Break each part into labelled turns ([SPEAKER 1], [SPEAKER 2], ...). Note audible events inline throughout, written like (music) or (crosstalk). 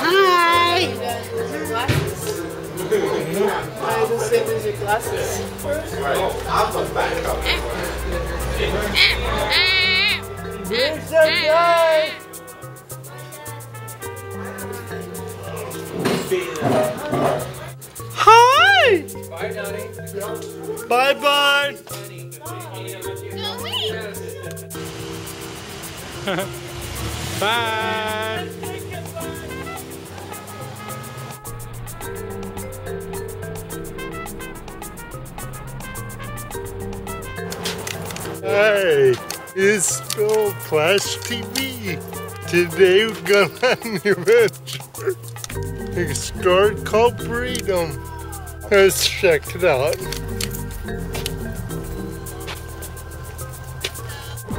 [SPEAKER 1] Hi.
[SPEAKER 2] Why the same as your glasses?
[SPEAKER 1] You're so good. Hi.
[SPEAKER 3] Bye, Donnie.
[SPEAKER 1] Bye bye. (laughs) Bye. Hey, it's Bill Flash TV. Today we're gonna (laughs) have an adventure. A story called Breedom. Let's check it out.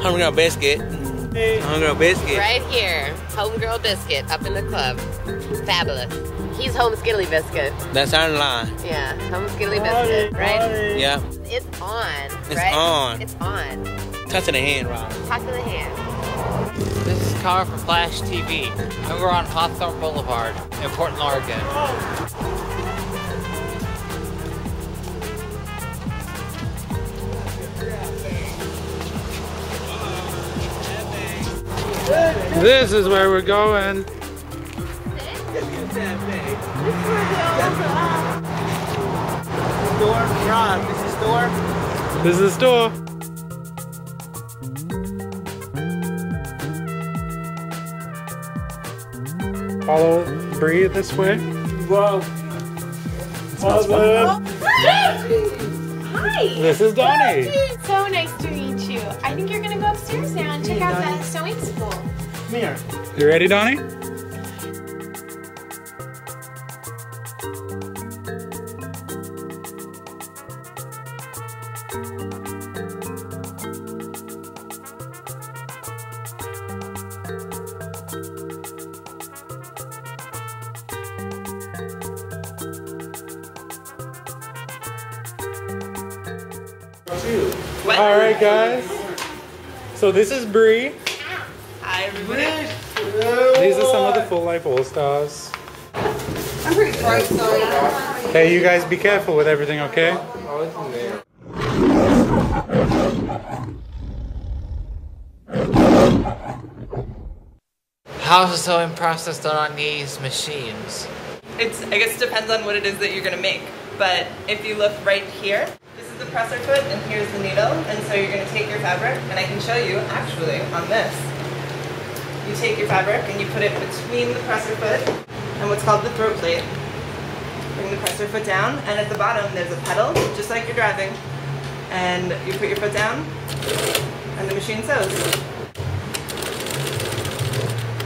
[SPEAKER 3] Homegirl biscuit. Homegirl biscuit.
[SPEAKER 2] Right here, homegirl biscuit up in the club. Fabulous. He's home skiddly biscuit.
[SPEAKER 3] That's our line.
[SPEAKER 2] Yeah, home skiddly biscuit, right?
[SPEAKER 3] Yeah.
[SPEAKER 2] It's on.
[SPEAKER 3] It's
[SPEAKER 2] right?
[SPEAKER 3] on.
[SPEAKER 2] It's on.
[SPEAKER 3] Touch of the hand, Rob.
[SPEAKER 2] Talk to the hand.
[SPEAKER 4] This is Connor from Flash TV, and we're on Hawthorne Boulevard in Portland, Oregon.
[SPEAKER 1] This is where we're going.
[SPEAKER 3] Store, Rob. This is the store.
[SPEAKER 1] This is the store. Follow Bree this way. Whoa.
[SPEAKER 5] Hi!
[SPEAKER 1] This is Donnie.
[SPEAKER 5] So nice to meet you. I think you're gonna go upstairs now and check out that sewing school. Come here.
[SPEAKER 1] You ready, Donnie? All right, guys. So this is Bree.
[SPEAKER 6] Hi, everybody.
[SPEAKER 1] These are some of the full life all stars.
[SPEAKER 6] I'm pretty bright, sorry.
[SPEAKER 1] Hey, you guys be careful with everything, okay?
[SPEAKER 4] How's the sewing process done on these machines?
[SPEAKER 6] It's, I guess depends on what it is that you're gonna make. But if you look right here, this is the presser foot and here's the needle. And so you're gonna take your fabric, and I can show you actually on this. You take your fabric and you put it between the presser foot and what's called the throat plate. Bring the presser foot down, and at the bottom there's a pedal, just like you're driving. And you put your foot down, and the machine sews.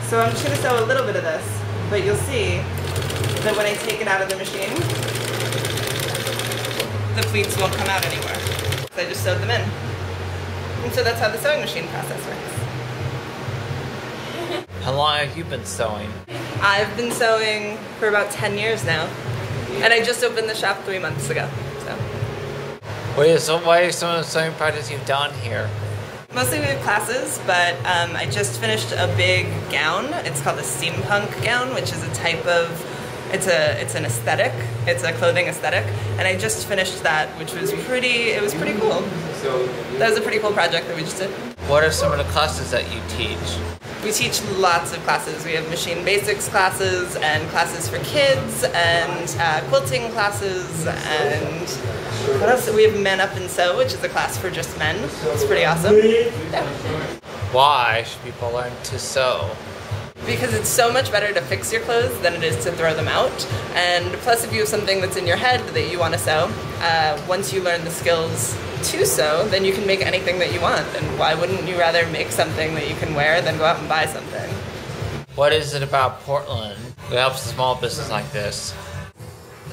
[SPEAKER 6] So I'm just gonna sew a little bit of this, but you'll see that when I take it out of the machine, the pleats won't come out anywhere. So I just sewed them in. And so that's how the sewing machine process works.
[SPEAKER 4] How long have you been sewing?
[SPEAKER 6] I've been sewing for about 10 years now. And I just opened the shop three months ago. So
[SPEAKER 4] What is, so what are some of the sewing projects you've done here?
[SPEAKER 6] mostly we have classes, but um, I just finished a big gown. It's called a steampunk gown, which is a type of it's a it's an aesthetic. It's a clothing aesthetic, and I just finished that, which was pretty. It was pretty cool. That was a pretty cool project that we just did.
[SPEAKER 4] What are some of the classes that you teach?
[SPEAKER 6] We teach lots of classes. We have machine basics classes and classes for kids and uh, quilting classes and what else? We have Men Up and Sew, which is a class for just men. It's pretty awesome. Yeah.
[SPEAKER 4] Why should people learn to sew?
[SPEAKER 6] Because it's so much better to fix your clothes than it is to throw them out. And plus, if you have something that's in your head that you want to sew, uh, once you learn the skills to sew, then you can make anything that you want. And why wouldn't you rather make something that you can wear than go out and buy something?
[SPEAKER 4] What is it about Portland that helps a small business like this?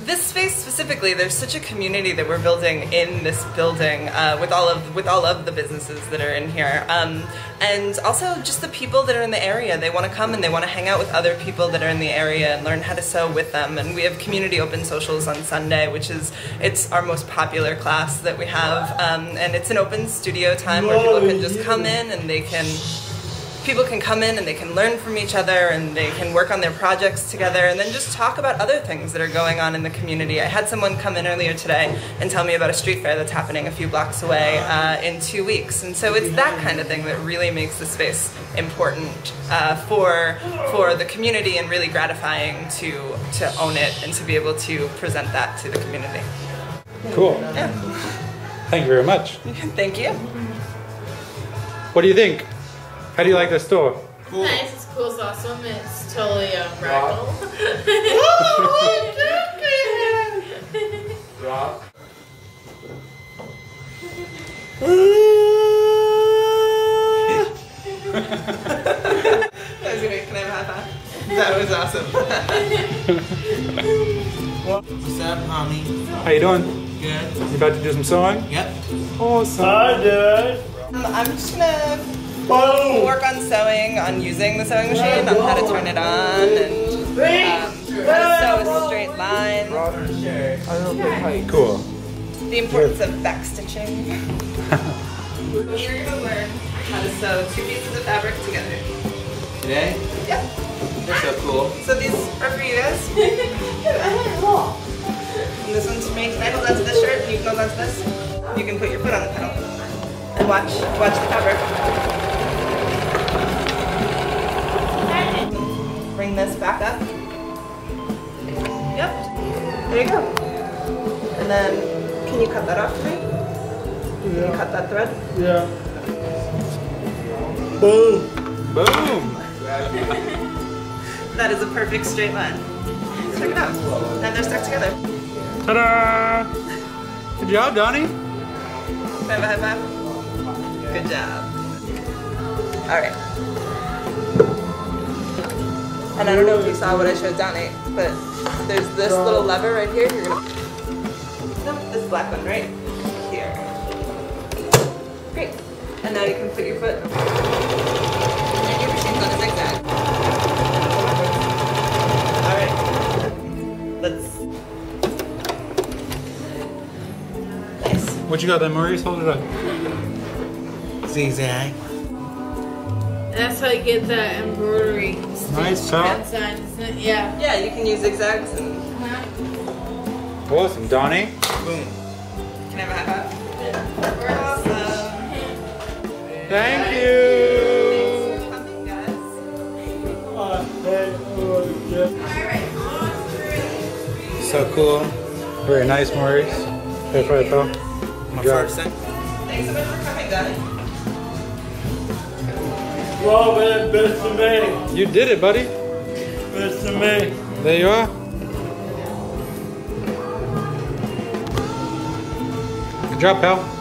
[SPEAKER 6] This space specifically, there's such a community that we're building in this building uh, with all of with all of the businesses that are in here, um, and also just the people that are in the area. They want to come and they want to hang out with other people that are in the area and learn how to sew with them. And we have community open socials on Sunday, which is it's our most popular class that we have, um, and it's an open studio time where people can just come in and they can people can come in and they can learn from each other and they can work on their projects together and then just talk about other things that are going on in the community. I had someone come in earlier today and tell me about a street fair that's happening a few blocks away uh, in two weeks. And so it's that kind of thing that really makes the space important uh, for for the community and really gratifying to to own it and to be able to present that to the community.
[SPEAKER 7] Cool.
[SPEAKER 6] Yeah.
[SPEAKER 7] Thank you very much. (laughs)
[SPEAKER 6] Thank you.
[SPEAKER 7] What do you think? How do you like the store?
[SPEAKER 8] Nice, it's cool, it's awesome, it's totally um, radical. (laughs) (laughs)
[SPEAKER 6] That was great. Can I have a high five? That was awesome. (laughs)
[SPEAKER 3] What's up, homie?
[SPEAKER 7] How you doing?
[SPEAKER 3] Good.
[SPEAKER 7] You about to do some sewing?
[SPEAKER 3] Yep.
[SPEAKER 7] Awesome.
[SPEAKER 1] Dad.
[SPEAKER 6] Um, I'm just gonna
[SPEAKER 1] Oh.
[SPEAKER 6] work on sewing, on using the sewing machine, on how to turn it on, and um, how to sew a straight line.
[SPEAKER 7] Cool.
[SPEAKER 6] The importance of back stitching. We're gonna learn how to sew two pieces of fabric together.
[SPEAKER 3] Today?
[SPEAKER 6] Yep.
[SPEAKER 3] They're so cool.
[SPEAKER 6] So these are for you guys. (laughs) And this one's for me. Can I hold on to this shirt and you can hold on to this? You can put your foot on the pedal. And watch watch the fabric. You go. And then can you cut that off for me? Can you cut that thread?
[SPEAKER 1] Yeah. Boom.
[SPEAKER 7] Boom. (laughs)
[SPEAKER 6] That is a perfect straight line. Check it out. And they're stuck together.
[SPEAKER 7] Ta-da! Good job, Donnie.
[SPEAKER 6] Can I have high five? Good job. All right. And I don't know if you saw what I showed Donnie, but there's this little lever right here. You're gonna. Nope, this black one right here. Great. And now you can put your foot. And your machine's on a zigzag. All right. Let's. Nice.
[SPEAKER 7] What you got there, Maurice? Hold it up.
[SPEAKER 3] Zigzag.
[SPEAKER 8] That's how you get that embroidery.
[SPEAKER 7] Nice job.
[SPEAKER 8] Outside, isn't it? Yeah.
[SPEAKER 6] Yeah, you can use zigzags and.
[SPEAKER 7] Awesome, Donnie.
[SPEAKER 3] Boom.
[SPEAKER 6] Can I have a high five? Awesome.
[SPEAKER 7] Thank you.
[SPEAKER 6] Thanks for coming, guys.
[SPEAKER 3] So cool.
[SPEAKER 7] Very nice, Maurice. Perfecto.
[SPEAKER 3] My
[SPEAKER 7] Good job.
[SPEAKER 3] first time.
[SPEAKER 6] Thanks so much for coming, guys.
[SPEAKER 1] Well, man, best of me.
[SPEAKER 7] You did it, buddy.
[SPEAKER 1] Best of me.
[SPEAKER 7] There you are. Good job, pal.